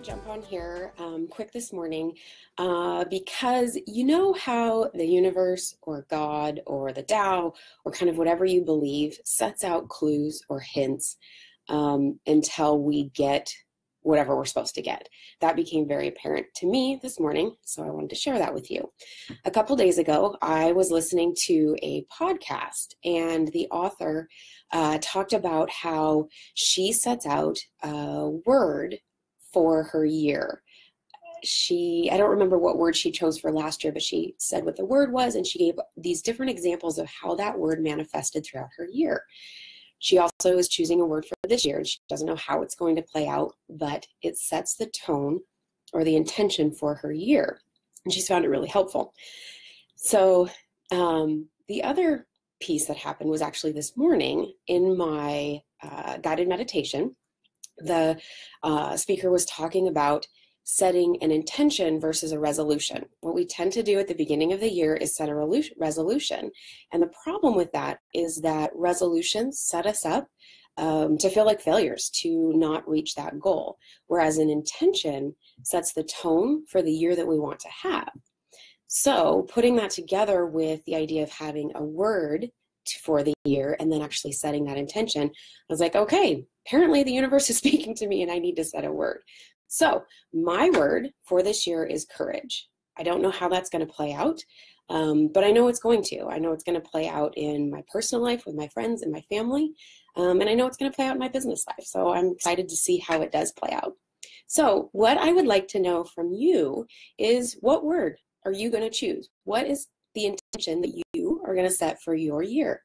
jump on here um, quick this morning uh, because you know how the universe or God or the Tao or kind of whatever you believe sets out clues or hints um, until we get whatever we're supposed to get. That became very apparent to me this morning, so I wanted to share that with you. A couple days ago, I was listening to a podcast, and the author uh, talked about how she sets out a word for her year. She, I don't remember what word she chose for last year, but she said what the word was, and she gave these different examples of how that word manifested throughout her year. She also is choosing a word for this year, and she doesn't know how it's going to play out, but it sets the tone or the intention for her year. And she's found it really helpful. So, um, the other piece that happened was actually this morning in my uh, guided meditation. The uh, speaker was talking about setting an intention versus a resolution. What we tend to do at the beginning of the year is set a resolution. And the problem with that is that resolutions set us up um, to feel like failures, to not reach that goal. Whereas an intention sets the tone for the year that we want to have. So, putting that together with the idea of having a word for the year and then actually setting that intention, I was like, okay, apparently the universe is speaking to me and I need to set a word. So, my word for this year is courage. I don't know how that's going to play out, um, but I know it's going to. I know it's going to play out in my personal life with my friends and my family, um, and I know it's going to play out in my business life. So, I'm excited to see how it does play out. So, what I would like to know from you is what word are you going to choose? What is the intention that you are going to set for your year?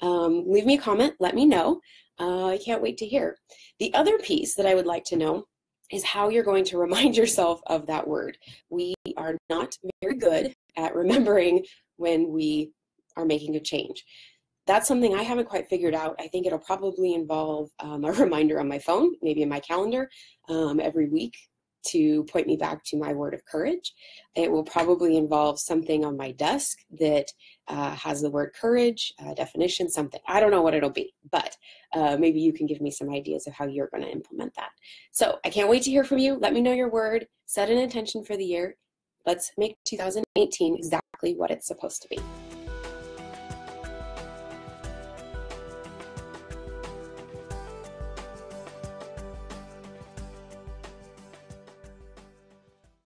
Um, leave me a comment, let me know. Uh, I can't wait to hear. The other piece that I would like to know is how you're going to remind yourself of that word. We are not very good at remembering when we are making a change. That's something I haven't quite figured out. I think it'll probably involve um, a reminder on my phone, maybe in my calendar, um, every week to point me back to my word of courage. It will probably involve something on my desk that uh, has the word courage, uh, definition, something. I don't know what it'll be, but uh, maybe you can give me some ideas of how you're going to implement that. So I can't wait to hear from you. Let me know your word, set an intention for the year. Let's make 2018 exactly what it's supposed to be.